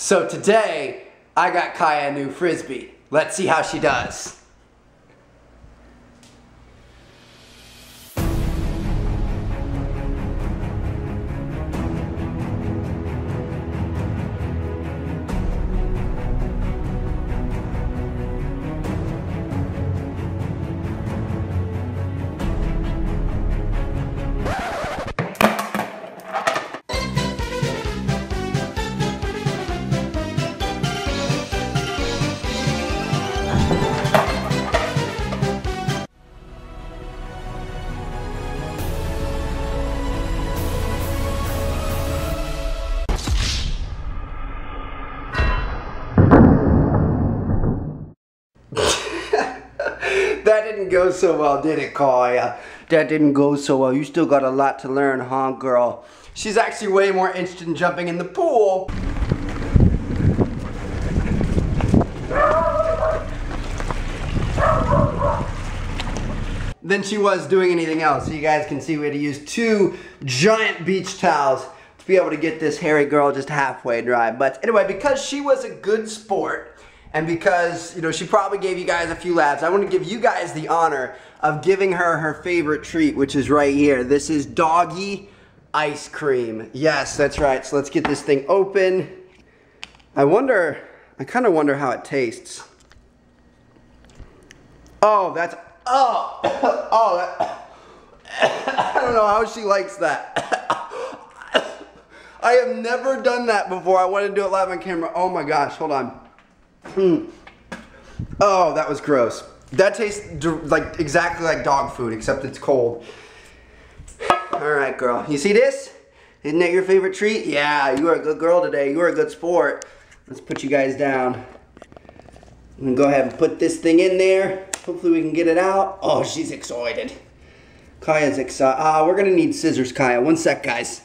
So today, I got Kya a new Frisbee. Let's see how she does. that didn't go so well, did it, Kya? That didn't go so well. You still got a lot to learn, huh, girl? She's actually way more interested in jumping in the pool. than she was doing anything else. So you guys can see we had to use two giant beach towels to be able to get this hairy girl just halfway dry. But anyway, because she was a good sport, and because, you know, she probably gave you guys a few laps, I want to give you guys the honor of giving her her favorite treat, which is right here. This is doggy ice cream. Yes, that's right. So let's get this thing open. I wonder, I kind of wonder how it tastes. Oh, that's, oh, oh, that, I don't know how she likes that. I have never done that before. I want to do it live on camera. Oh my gosh, hold on. Mm. Oh, that was gross. That tastes like exactly like dog food, except it's cold. All right, girl. You see this? Isn't that your favorite treat? Yeah, you are a good girl today. You are a good sport. Let's put you guys down. And go ahead and put this thing in there. Hopefully we can get it out. Oh, she's excited. Kya's excited. Ah, we're gonna need scissors, Kya. One sec, guys.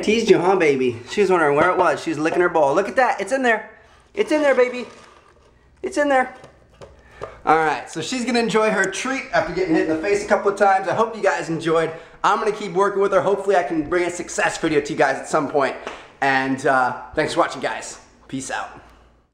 I teased you, huh, baby? She was wondering where it was. She was licking her bowl. Look at that. It's in there. It's in there, baby. It's in there. All right, so she's gonna enjoy her treat after getting hit in the face a couple of times. I hope you guys enjoyed. I'm gonna keep working with her. Hopefully I can bring a success video to you guys at some point. And uh, thanks for watching, guys. Peace out.